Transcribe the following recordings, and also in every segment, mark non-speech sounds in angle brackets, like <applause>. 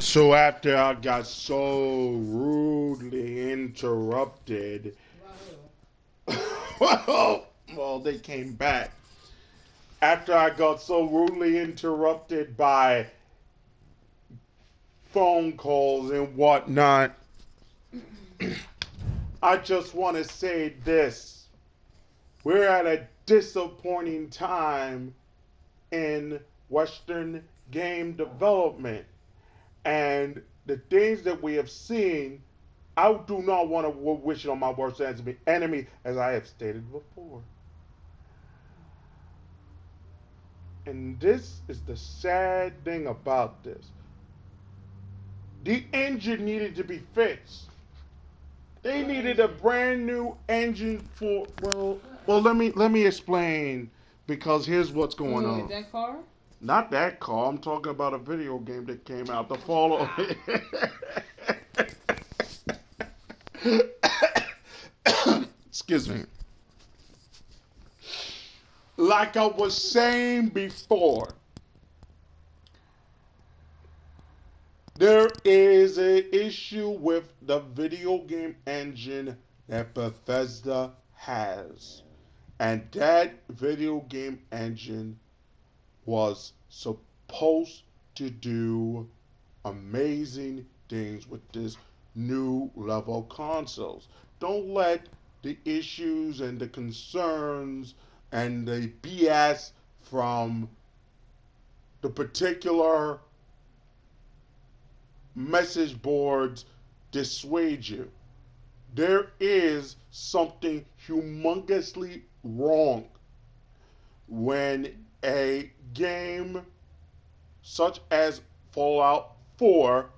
So after I got so rudely interrupted, well, <laughs> well, they came back. After I got so rudely interrupted by phone calls and whatnot, <clears throat> I just want to say this. We're at a disappointing time in Western game development. And the things that we have seen, I do not want to wish it on my worst enemy, as I have stated before. And this is the sad thing about this. The engine needed to be fixed. They needed a brand new engine for well well let me let me explain because here's what's going on. That car? Not that car. I'm talking about a video game that came out. The fall follow. <coughs> Excuse me. Like I was saying before, there is an issue with the video game engine that Bethesda has. And that video game engine was supposed to do amazing things with this new level consoles. Don't let the issues and the concerns and the BS from the particular message boards dissuade you. There is something humongously wrong when a game such as Fallout 4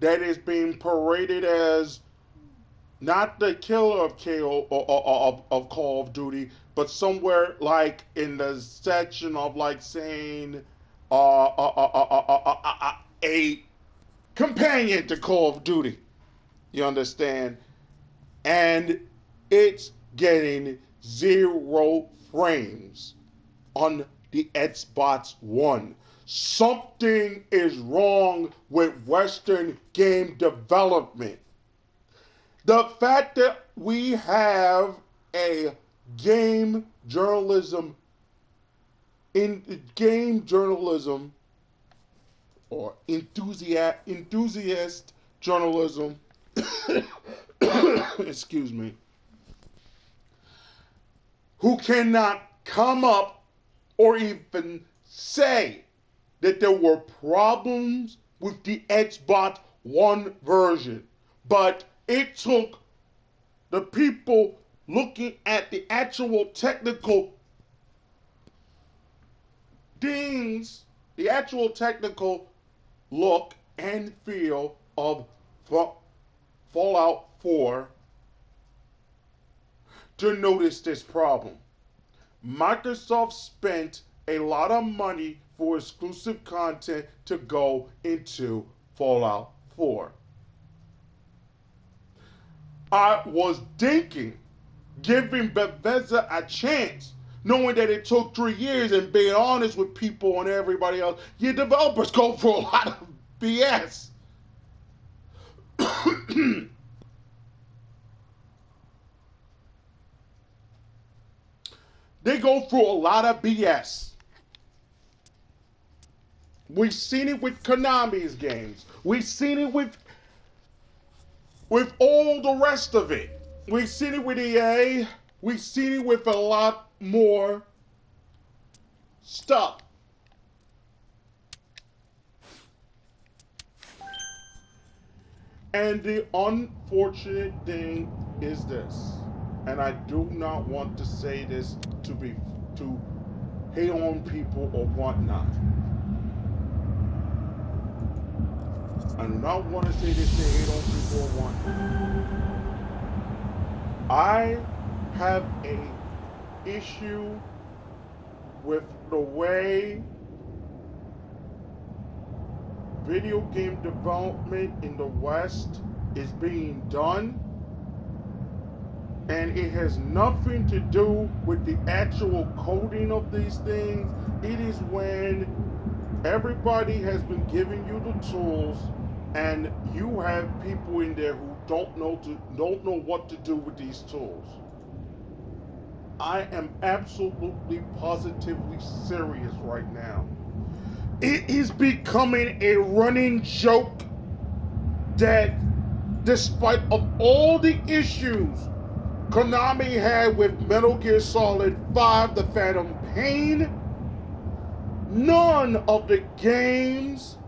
that is being paraded as not the killer of KO of, of Call of Duty, but somewhere like in the section of like saying uh, uh, a companion to Call of Duty. You understand? And it's getting zero frames on the Xbox One. Something is wrong with Western game development. The fact that we have a game journalism in game journalism or enthusiast enthusiast journalism <coughs> excuse me who cannot come up or even say that there were problems with the Xbox One version. But it took the people looking at the actual technical things, the actual technical look and feel of Fallout 4 to notice this problem. Microsoft spent a lot of money for exclusive content to go into Fallout 4. I was thinking giving Bethesda a chance, knowing that it took three years and being honest with people and everybody else. Your developers go for a lot of BS. <clears throat> <clears throat> They go through a lot of BS. We've seen it with Konami's games. We've seen it with with all the rest of it. We've seen it with EA. We've seen it with a lot more stuff. And the unfortunate thing is this and I do not want to say this to be to hate on people or whatnot. I do not want to say this to hate on people or whatnot. I have a issue with the way video game development in the West is being done and it has nothing to do with the actual coding of these things. It is when everybody has been giving you the tools, and you have people in there who don't know to don't know what to do with these tools. I am absolutely positively serious right now. It is becoming a running joke that despite of all the issues Konami had with Metal Gear Solid 5 The Phantom Pain, none of the games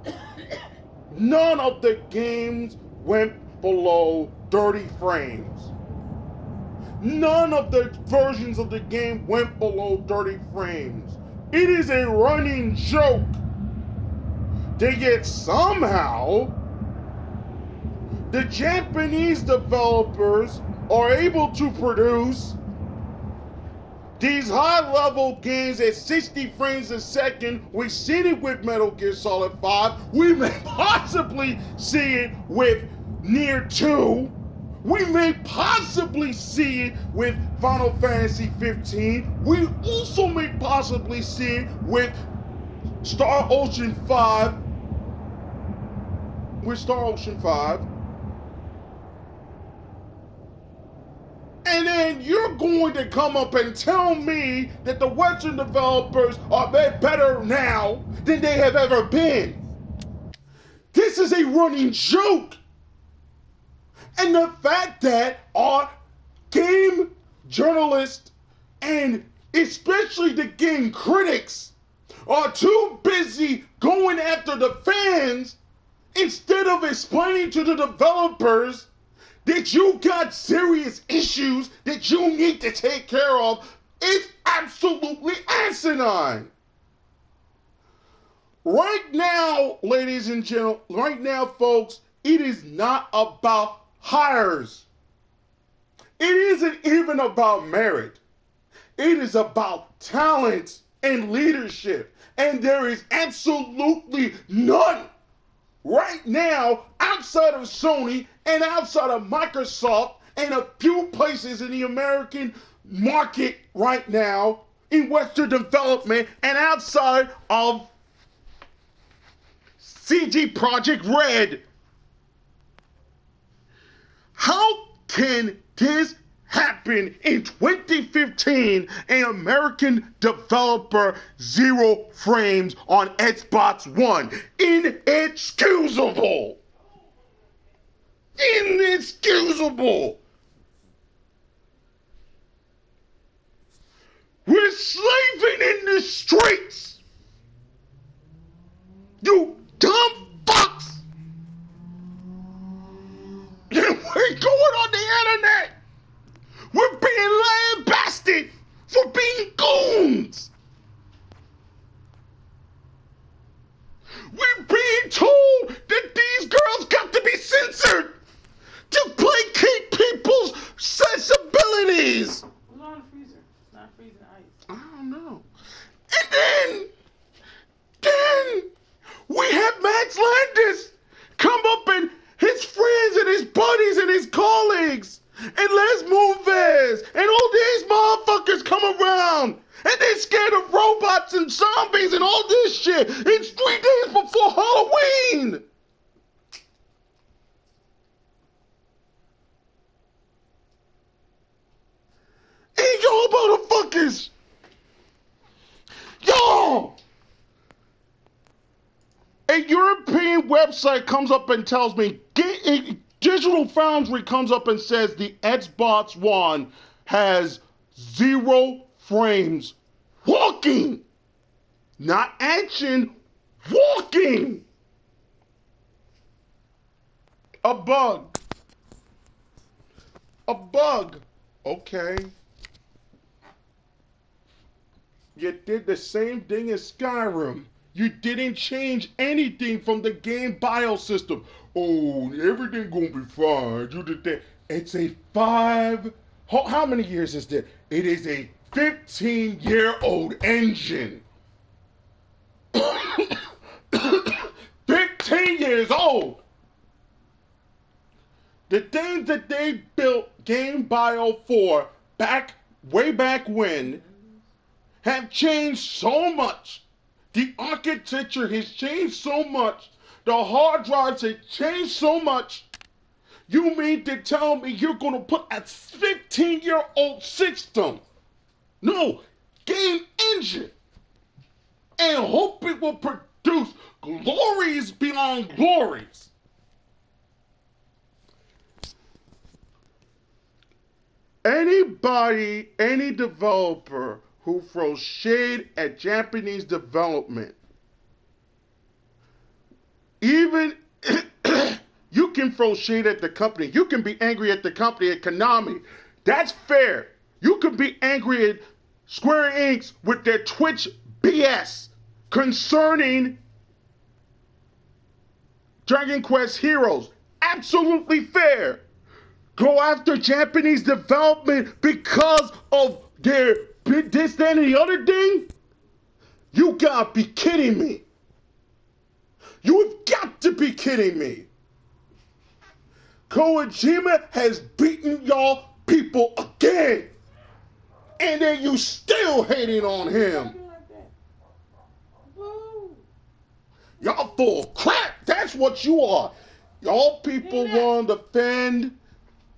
none of the games went below 30 frames. None of the versions of the game went below 30 frames. It is a running joke. They yet somehow the Japanese developers are able to produce these high level games at 60 frames a second. We've seen it with Metal Gear Solid 5. We may <laughs> possibly see it with Nier 2. We may possibly see it with Final Fantasy 15. We also may possibly see it with Star Ocean 5. With Star Ocean 5. And then you're going to come up and tell me that the Western developers are better now than they have ever been. This is a running joke. And the fact that our game journalists and especially the game critics are too busy going after the fans instead of explaining to the developers that you got serious issues that you need to take care of is absolutely asinine. Right now, ladies and gentlemen, right now, folks, it is not about hires. It isn't even about merit. It is about talent and leadership. And there is absolutely none right now outside of Sony and outside of Microsoft and a few places in the American market right now in Western development and outside of CD Projekt Red. How can this happen in 2015? An American developer zero frames on Xbox One. Inexcusable. Inexcusable. We're slaving in the streets. You dumb fucks. And we're going on the internet. We're being lambasted for being goons. We're being told that these girls got to be censored to placate people's sensibilities. What's on the freezer? It's not freezing ice. I don't know. And then, then we have Max Landis come up and his friends and his buddies and his colleagues and Les Moonves and all these motherfuckers come around and they're scared of robots and zombies and all this shit. It's three days before Halloween. And y'all motherfuckers, y'all, a European website comes up and tells me, Digital Foundry comes up and says the Xbox One has zero frames walking, not action, walking. A bug. A bug. Okay. You did the same thing as Skyrim. You didn't change anything from the Gamebryo system. Oh, everything gonna be fine. You did that. It's a five. How, how many years is that? It is a 15 year old engine. <coughs> 15 years old. The things that they built Gamebryo for back way back when have changed so much The architecture has changed so much. The hard drives have changed so much. You mean to tell me you're going to put a 15 year old system? No, game engine. And hope it will produce glories beyond glories. Anybody, any developer who throws shade at Japanese development, even <coughs> you can throw shade at the company. You can be angry at the company at Konami. That's fair. You can be angry at Square Enix with their Twitch BS concerning Dragon Quest Heroes. Absolutely fair go after Japanese development because of their this, that, and the other thing? You gotta be kidding me. You've got to be kidding me. Kojima has beaten y'all people again. And then you still hating on him. Y'all full of crap. That's what you are. Y'all people want to defend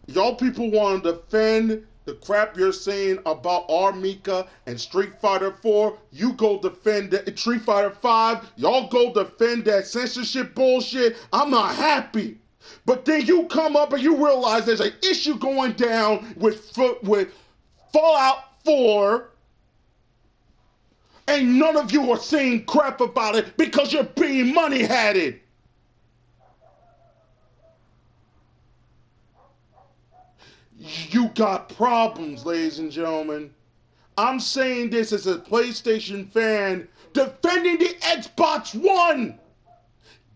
y'all people want to defend the crap you're saying about R. Mika and Street Fighter 4, you go defend that Street Fighter 5, y'all go defend that censorship bullshit. I'm not happy. But then you come up and you realize there's an issue going down with with Fallout 4 and none of you are saying crap about it because you're being money You got problems, ladies and gentlemen. I'm saying this as a PlayStation fan defending the Xbox One.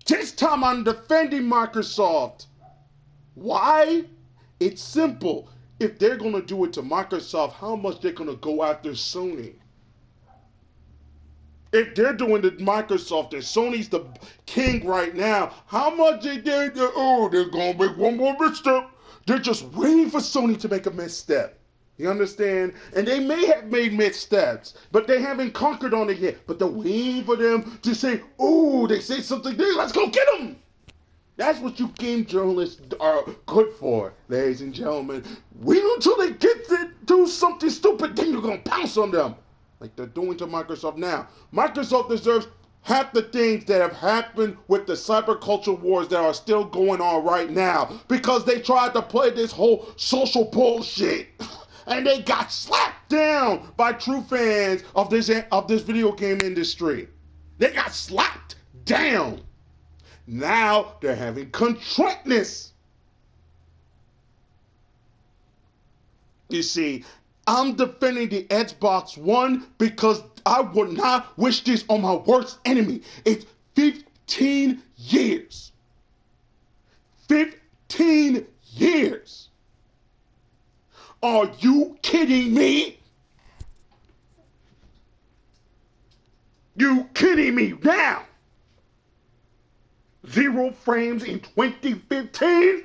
This time I'm defending Microsoft. Why? It's simple. If they're going to do it to Microsoft, how much they're going to go after Sony? If they're doing it Microsoft and Sony's the king right now, how much they did? Oh, they're going to make one more mistake. They're just waiting for Sony to make a misstep. You understand? And they may have made missteps, but they haven't conquered on it yet. But they're waiting for them to say, oh, they say something there, let's go get them. That's what you game journalists are good for, ladies and gentlemen. Wait until they get to do something stupid, then you're going to pounce on them. Like they're doing to Microsoft now. Microsoft deserves half the things that have happened with the cyber culture wars that are still going on right now because they tried to play this whole social bullshit <laughs> and they got slapped down by true fans of this of this video game industry. They got slapped down. Now they're having contriteness. You see, I'm defending the Xbox One because I would not wish this on my worst enemy. It's 15 years. 15 years. Are you kidding me? You kidding me now? Zero frames in 2015?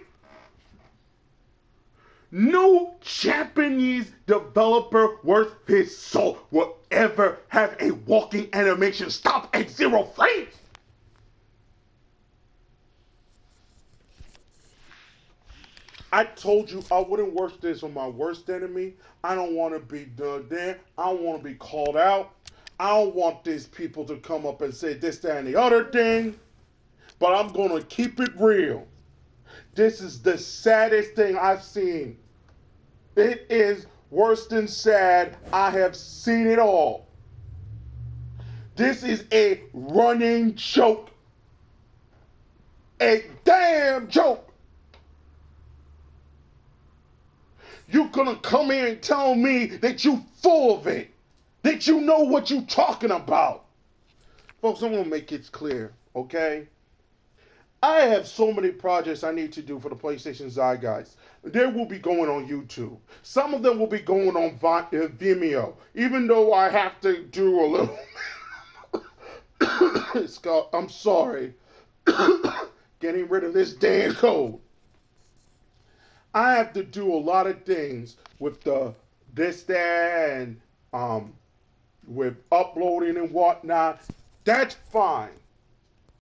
No Japanese developer worth his salt will ever have a walking animation stop at zero frames. I told you I wouldn't wish this on my worst enemy. I don't want to be done there. I don't want to be called out. I don't want these people to come up and say this, that, and the other thing. But I'm going to keep it real. This is the saddest thing I've seen it is worse than sad. I have seen it all. This is a running joke. A damn joke. You gonna come here and tell me that you full of it, that you know what you're talking about. Folks, I'm gonna make it clear, okay? I have so many projects I need to do for the PlayStation Zeitgeist they will be going on YouTube. Some of them will be going on uh, Vimeo, even though I have to do a little. <coughs> Scott, I'm sorry. <coughs> Getting rid of this damn code. I have to do a lot of things with the this, that, and um, with uploading and whatnot. That's fine.